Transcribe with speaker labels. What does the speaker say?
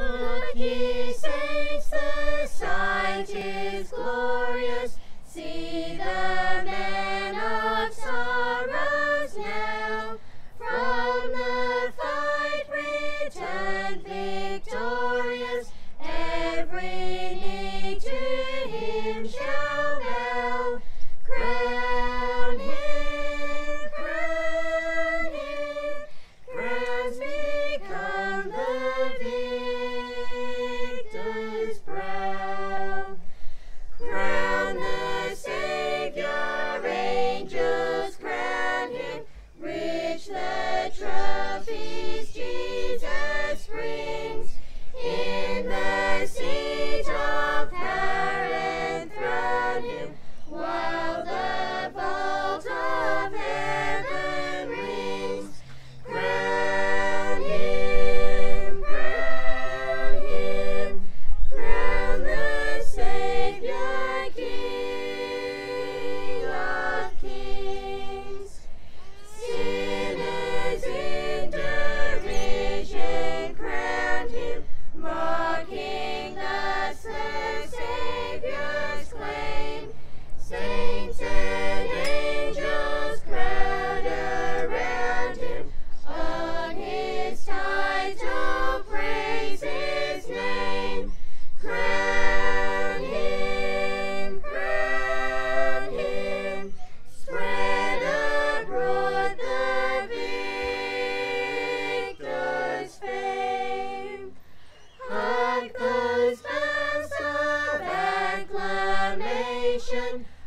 Speaker 1: Look, he sinks, the sight is glorious. See the men of sorrows now. From the fight return victorious. Every knee to him shall. Revolution.